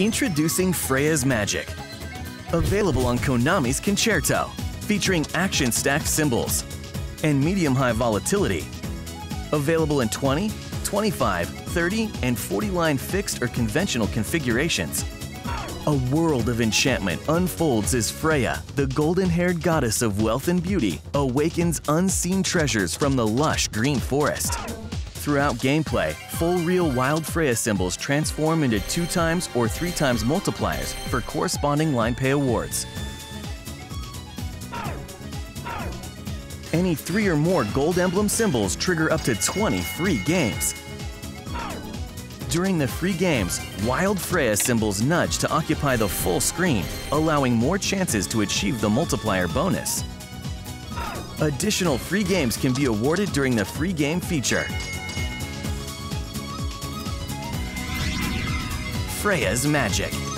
Introducing Freya's Magic. Available on Konami's Concerto, featuring action stacked symbols and medium high volatility. Available in 20, 25, 30, and 40 line fixed or conventional configurations. A world of enchantment unfolds as Freya, the golden haired goddess of wealth and beauty, awakens unseen treasures from the lush green forest. Throughout gameplay, full reel Wild Freya symbols transform into 2 times or 3 times multipliers for corresponding line pay awards. Any 3 or more gold emblem symbols trigger up to 20 free games. During the free games, Wild Freya symbols nudge to occupy the full screen, allowing more chances to achieve the multiplier bonus. Additional free games can be awarded during the free game feature. Freya's Magic.